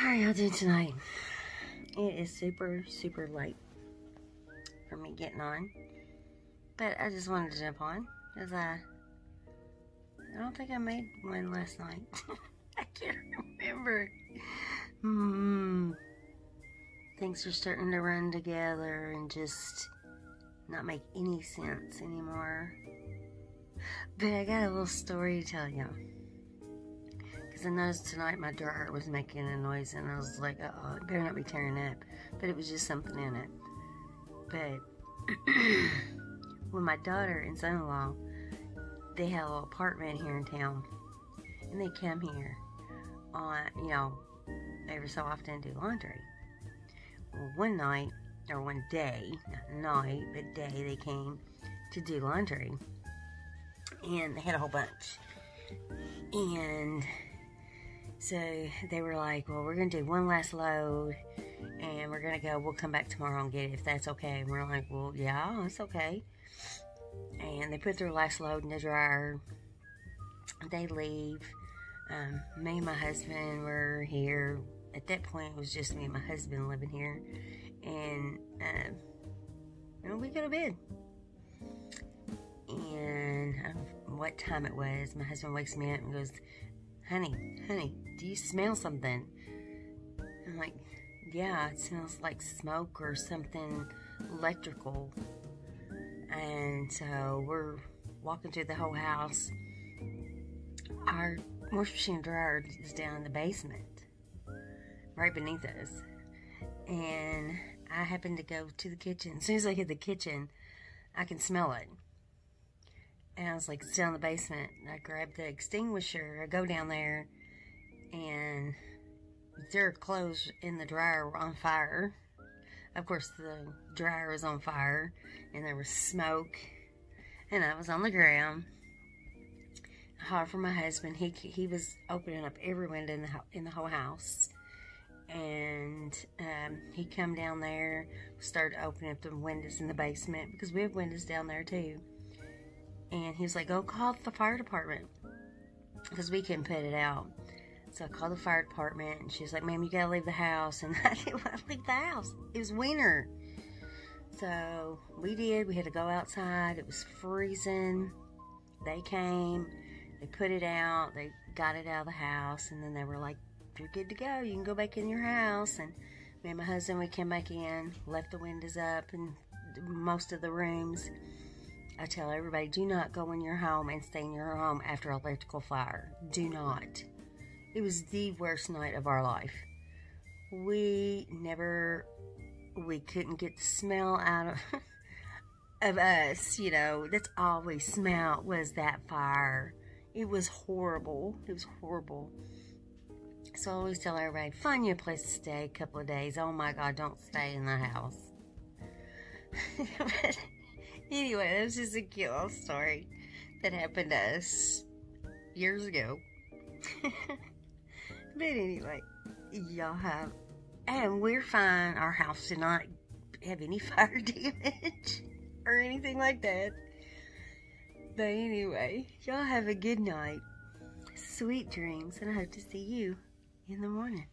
How are y'all doing tonight? It is super, super late for me getting on. But I just wanted to jump on because I, I don't think I made one last night. I can't remember. Hmm. Things are starting to run together and just not make any sense anymore. But I got a little story to tell you. Because I noticed tonight my dryer was making a noise and I was like, uh oh, it better not be tearing up. But it was just something in it. But when my daughter and son in law, they had a little apartment here in town. And they come here on, you know, every so often do laundry. Well, one night, or one day, not night, but day, they came to do laundry. And they had a whole bunch. And so they were like, well, we're going to do one last load and we're going to go. We'll come back tomorrow and get it if that's okay. And we're like, well, yeah, it's okay. And they put their last load in the dryer. They leave. Um, me and my husband were here. At that point, it was just me and my husband living here. And, um, and we go to bed. And know what time it was. My husband wakes me up and goes, Honey, honey, do you smell something? I'm like, Yeah, it smells like smoke or something electrical. And so we're walking through the whole house. Our wash machine dryer is down in the basement, right beneath us. And I happen to go to the kitchen. As soon as I hit the kitchen, I can smell it. And I was like, it's down in the basement. I grab the extinguisher. I go down there, and their clothes in the dryer were on fire. Of course, the dryer was on fire, and there was smoke, and I was on the ground. Hollered for my husband. He he was opening up every window in the in the whole house, and um, he come down there, started opening up the windows in the basement because we have windows down there too. And he was like, "Go call the fire department," because we couldn't put it out. So I called the fire department, and she was like, "Ma'am, you gotta leave the house." And I didn't want to leave the house. It was winter, so we did. We had to go outside. It was freezing. They came. They put it out. They got it out of the house, and then they were like, "You're good to go. You can go back in your house." And me and my husband, we came back in, left the windows up, and most of the rooms. I tell everybody, do not go in your home and stay in your home after electrical fire. Do not. It was the worst night of our life. We never, we couldn't get the smell out of, of us, you know. That's all we smelled was that fire. It was horrible. It was horrible. So I always tell everybody, find you a place to stay a couple of days. Oh my God, don't stay in the house. anyway, was just a cute little story that happened to us years ago. but anyway, y'all have, and we're fine. Our house did not have any fire damage or anything like that. But anyway, y'all have a good night, sweet dreams, and I hope to see you in the morning.